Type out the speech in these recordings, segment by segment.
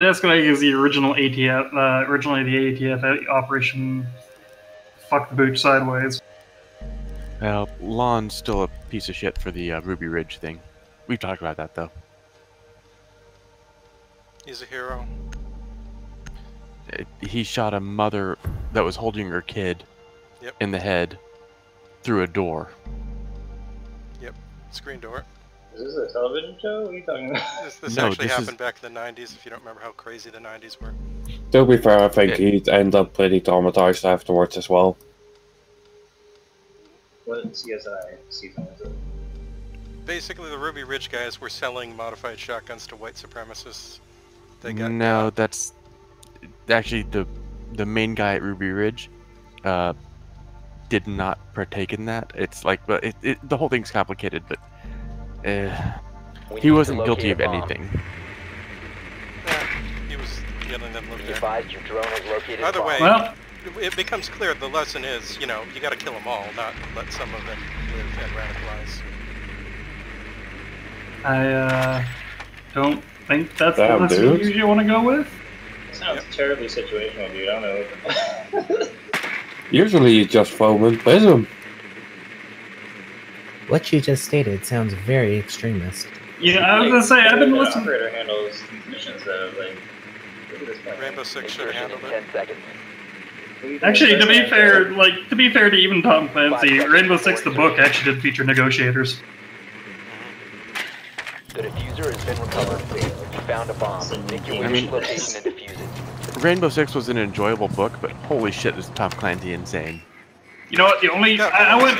Escalade is the original ATF, uh, originally the ATF operation. Fuck the boot sideways. Well, Lon's still a piece of shit for the uh, Ruby Ridge thing. We've talked about that though. He's a hero. Uh, He shot a mother that was holding her kid Yep. in the head through a door. Yep, screen door. Is this a television show? What are you talking about? This, this No, actually this is- happened back in the 90s, if you don't remember how crazy the 90s were. To be fair, I think Yeah. he'd end up pretty traumatized afterwards as well. What CSI season is it? Basically, the Ruby Ridge guys were selling modified shotguns to white supremacists. They got no, that's actually the the main guy at Ruby Ridge. Uh, did not partake in that. It's like, but it, it, the whole thing's complicated. But uh, We he wasn't guilty of anything. Yeah, he was yelling them live advised your drone has located Either way, Well, it becomes clear the lesson is, you know, you gotta kill them all, not let some of them live and radicalize. I uh, don't think that's Damn, the dude. message you want to go with. It sounds terribly situational, dude. I don't know Usually you just throw him in prison. What you just stated sounds very extremist. Yeah, I was gonna say I've been The listening. operator handles these missions though, like. This. Rainbow Six should have Insertion handled in it. 10 seconds. What do you think Actually, to be fair, like to be fair to even Tom Clancy, Rainbow Six the book actually did feature negotiators. Mm-hmm. The diffuser has been recovered. You found a bomb. Make your way I mean- the location and defuse it. Rainbow Six was an enjoyable book, but holy shit, is Tom Clancy insane. You know what? The only I, I went.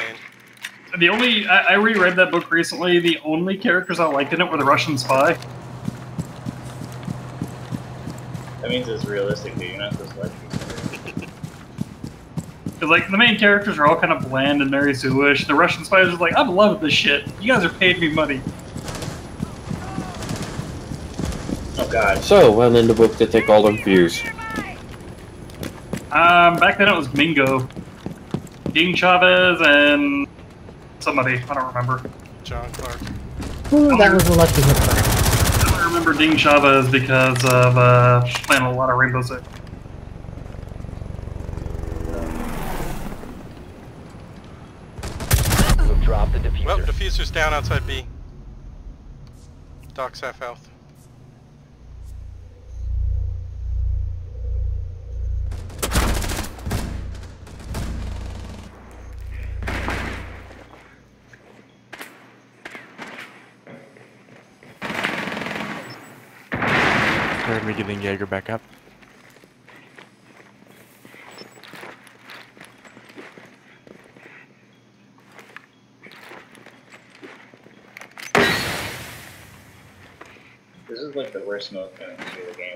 Insane. The only I, I reread that book recently. The only characters I liked in it were the Russian spy. That means it's realistic, dude. You're not supposed to like these Because like the main characters are all kind of bland and Mary Sue-ish. The Russian spy is like, I'm loving this shit. You guys are paying me money. Oh god. So, when in the book did they call them views? Um, back then it was Mingo, Ding Chavez, and somebody I don't remember. John Clark. Ooh, that was a lucky hit. I remember Ding Chavez because of uh, playing a lot of Rainbow Six. You have dropped the diffuser. Well, diffuser's down outside B. Doc's half health. Me getting Jaeger back up. This is like the worst smoke in the game.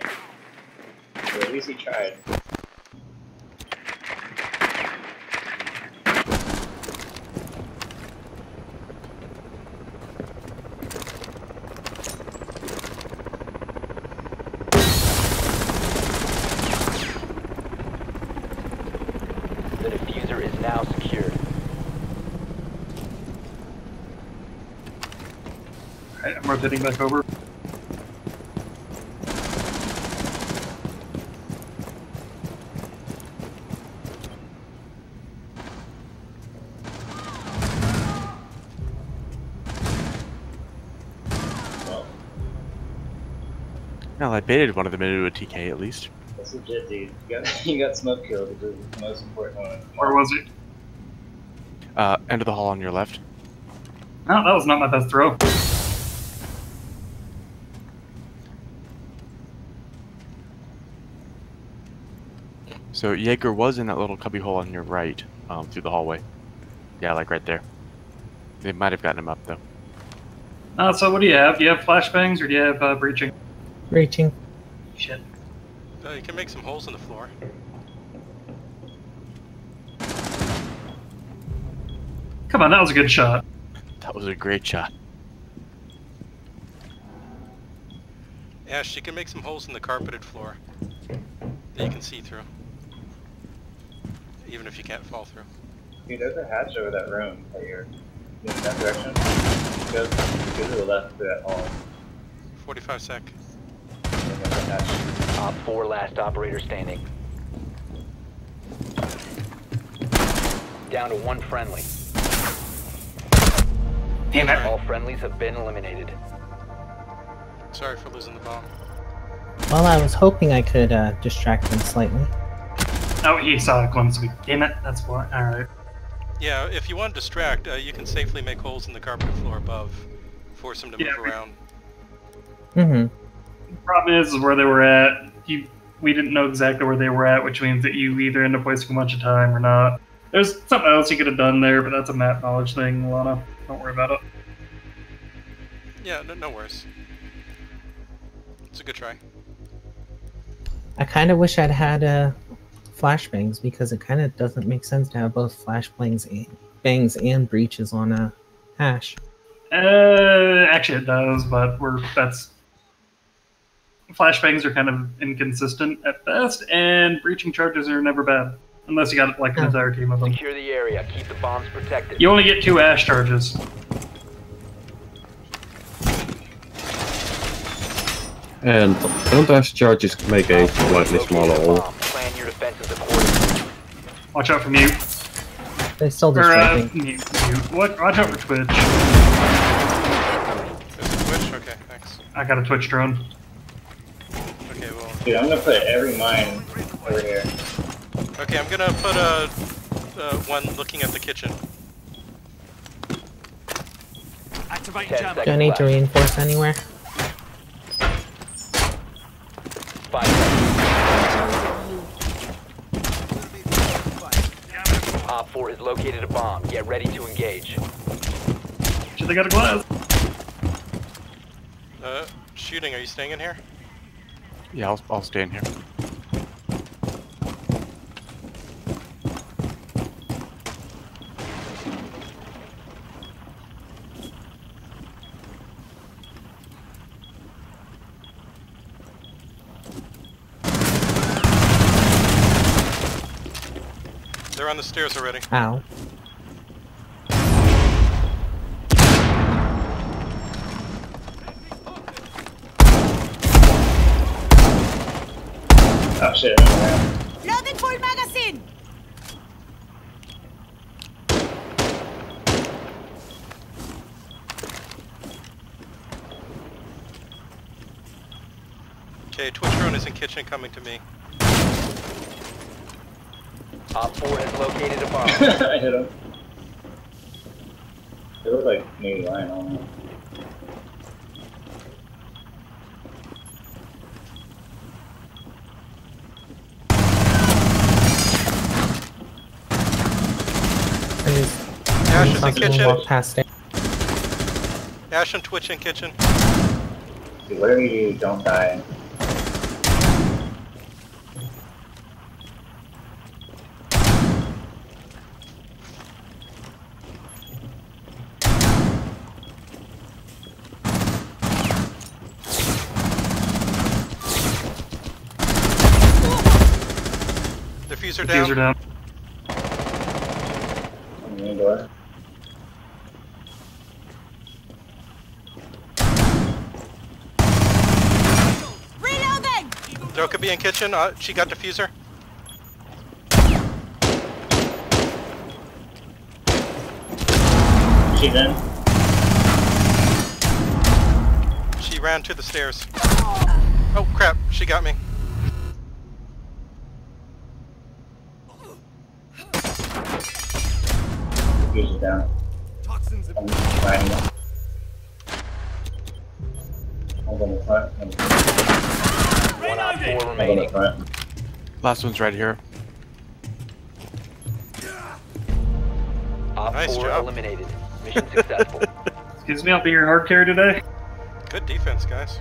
But at least he tried. The diffuser is now secured. Alright, I'm rotating back over. Well, Well, I baited one of them into a TK at least. that's legit, dude. You got, you got smoke killed, which is the most important one. Where was he? Uh, end of the hall on your left. No, that was not my best throw. So Jaeger was in that little cubby hole on your right, um, through the hallway. Yeah, like right there. They might have gotten him up though. Uh, so what do you have? Do you have flashbangs or do you have uh, breaching? Reaching. Shit. Uh, you can make some holes in the floor. Come on, that was a good shot. That was a great shot. Ash, you can make some holes in the carpeted floor that you can see through. Even if you can't fall through. Dude, there's a hatch over that room that you're in that direction. Go, go to the left through that hall. 45 sec. And there's a touch. Op 4 last operator standing. Down to one friendly. Damn it. All friendlies have been eliminated. Sorry for losing the bomb. Well, I was hoping I could uh, distract them slightly. Oh, he saw a glimpse of me. Damn it, that's why. Alright. Yeah, if you want to distract, uh, you can safely make holes in the carpeted floor above. Force them to Yeah, move we- around. Mm-hmm. Problem is, is where they were at. You, we didn't know exactly where they were at, which means that you either end up wasting a bunch of time or not. There's something else you could have done there, but that's a map knowledge thing, Lana. Don't worry about it. Yeah, no, no worries. It's a good try. I kind of wish I'd had uh, flashbangs because it kind of doesn't make sense to have both flashbangs and bangs and breaches on a hash. Uh, actually, it does, but we're that's flashbangs are kind of inconsistent at best, and breaching charges are never bad unless you got like an Oh. entire team of them. Secure the area. Keep the bombs protected. You only get two ash charges. And don't ash charges make a slightly smaller a hole. Bomb. Plan your defenses accordingly. Watch out for mute. They still Or, uh, distracting. mute, mute. What? Watch out for Twitch. Is Twitch? Okay, thanks. I got a Twitch drone. Okay, well, Dude, I'm gonna put every mine over here. okay, I'm gonna put a uh, one looking at the kitchen. Ten seconds Do I need to reinforce anywhere? Five seconds. Op 4 has located a bomb. Get ready to engage. Should they got a glass? Uh, shooting. Are you staying in here? Yeah, I'll, I'll stay in here. On the stairs already. Ow. Oh shit, Loading full magazine! Okay, Twitch drone is in kitchen coming to me. Op 4 has located a bomb. I hit him. They look like Navy Lion on them. I just Ash is in possibly kitchen. walk past it. Ash and Twitch in kitchen. Dude, whatever you don't die. Diffuser down. Diffuser down. On door. Reloading! Joe could be in kitchen. Uh, she got diffuser. She's in. She ran to the stairs. Oh crap! She got me. She's down. I'm riding him. Hold on the front. Hold One Op 4 on the remaining. front. Last one's right here. Op Nice 4 job. eliminated. Mission successful. Excuse me, I'll be your hard carry today. Good defense, guys.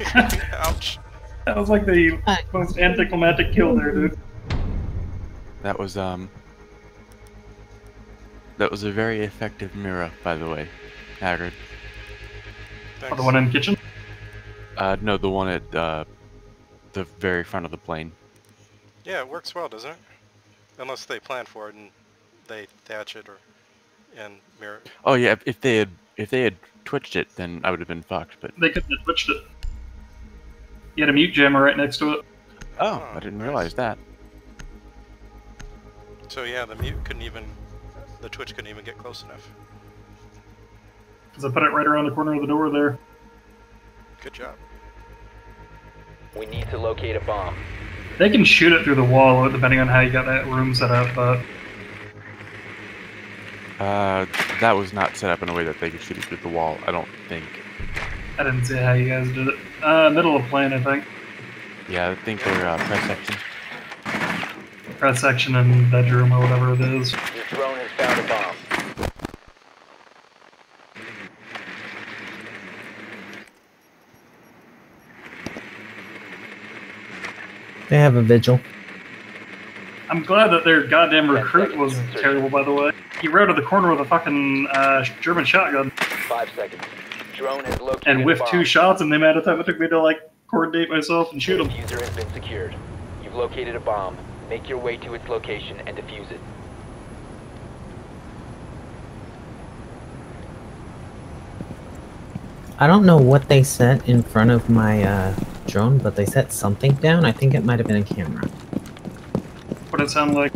Ouch. That was like the most anticlimactic kill there, dude. That was um. That was a very effective mirror, by the way, Haggard. Oh, the one in the kitchen. Uh, no, the one at uh, the very front of the plane. Yeah, it works well, doesn't it? Unless they plan for it and they thatch it or and mirror. Oh yeah, if, if they had if they had twitched it, then I would have been fucked. But They couldn't have twitched it. You had a mute jammer right next to it. oh, Oh, I didn't nice. realize that. So yeah, the mute couldn't even, the Twitch couldn't even get close enough. Because I put it right around the corner of the door there. Good job. We need to locate a bomb. They can shoot it through the wall depending on how you got that room set up, but Uh, that was not set up in a way that they could shoot it through the wall. I don't think. I didn't see how you guys did it. Uh, middle of plane, I think. Yeah, I think they're uh, press section. Press section and bedroom or whatever it is. Your drone has found a bomb. They have a vigil. I'm glad that their goddamn recruit was terrible, by the way. He rode to the corner with a fucking uh, German shotgun Five seconds. Drone has located and a whiffed two shots in the amount of time it took me to like coordinate myself and shoot The him. diffuser has been secured. You've located a bomb. Make your way to its location and defuse it. I don't know what they set in front of my uh, drone, but they set something down. I think it might have been a camera. What did it sound like?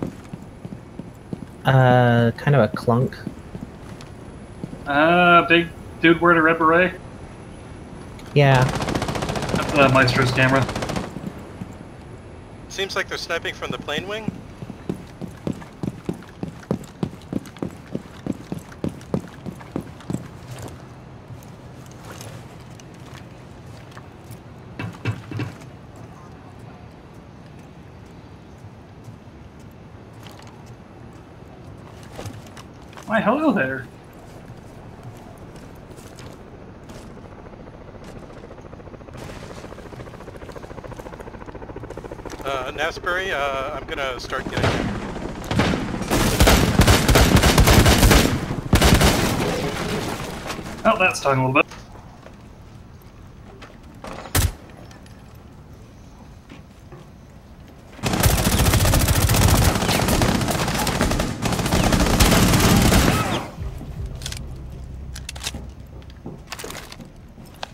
Uh, kind of a clunk. Uh, big dude wearing a red beret. Yeah, That's uh, Maestro's camera. Seems like they're sniping from the plane wing. Why, hello there. Uh, Nasbury, uh, I'm gonna start getting. Oh, that's stung a little bit.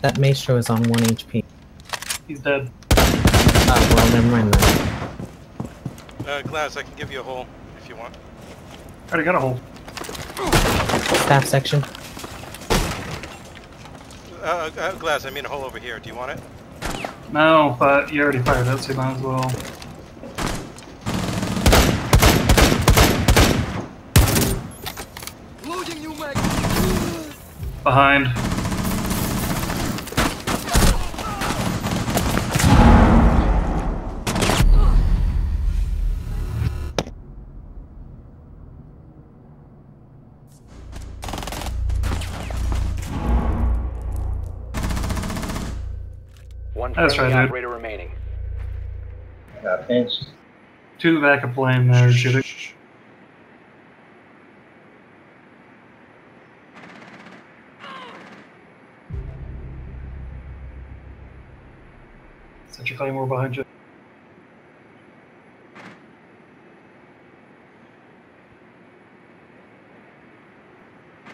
that maestro is on 1 HP. He's dead. Oh, well, never mind then. Uh, Glass, I can give you a hole if you want. I Already got a hole. Staff section. Uh, uh, Glass, I mean a hole over here. Do you want it? No, but you already fired it, so you might as well. Behind. One That's friendly right, dude. operator remaining. I got pinched. Two back of plane there shooting. Set your claymore behind you.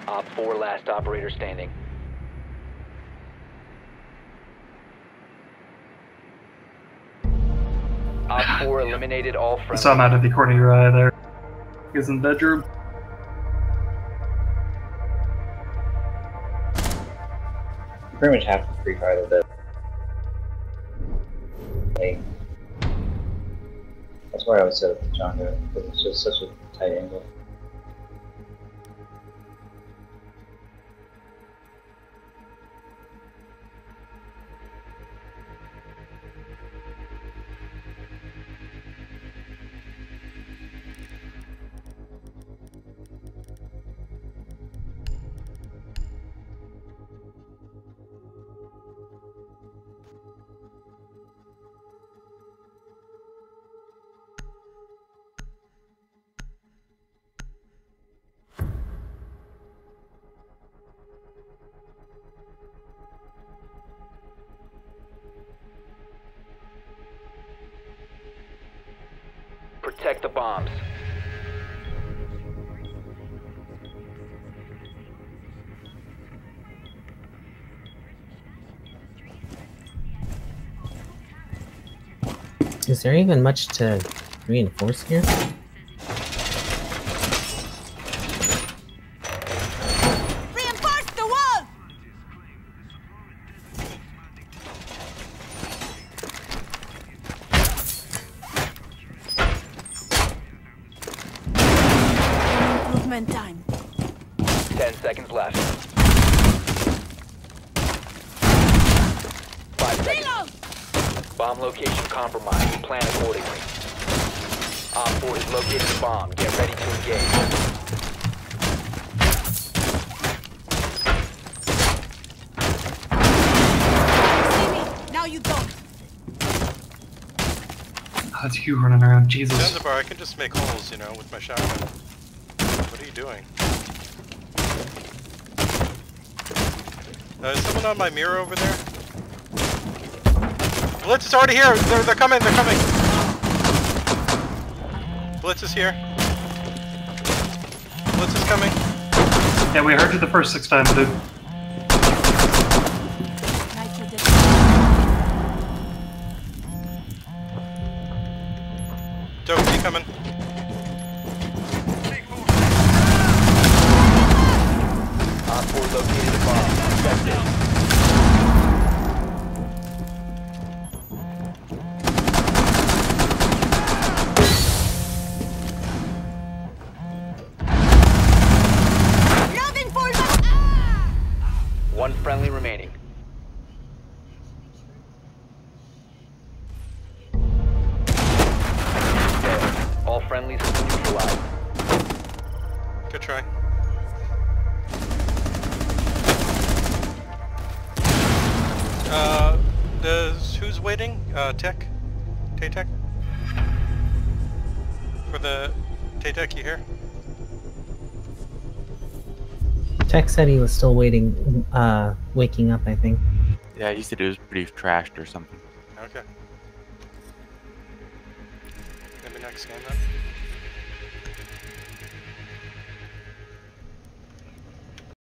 Op 4 last operator standing. Op 4 eliminated all I saw him out of the corner of your eye there. He's in the bedroom. Pretty much half the free fire the Like, that's why I always set up the Django, because it's just such a tight angle. Protect the bombs. Is there even much to reinforce here? Seconds left. Five seconds. Reload! Bomb location compromised. Plan accordingly. Op 4 has located the bomb. Get ready to engage. See me. Now you don't. It's you running around. Jesus. Zanzibar, I can just make holes, you know, with my shotgun. What are you doing? Uh, is someone on my mirror over there? Blitz is already here! They're, they're coming, they're coming! Blitz is here. Blitz is coming. Yeah, we heard you the first six times, dude. Ah! One friendly remaining. All friendlies neutralized. Good try. Waiting? Uh, Tech? Tay-Tech? For the... Tay-Tech, you here? Tech said he was still waiting, uh, waking up, I think. Yeah, he said it was pretty trashed or something. Okay. Maybe next game then.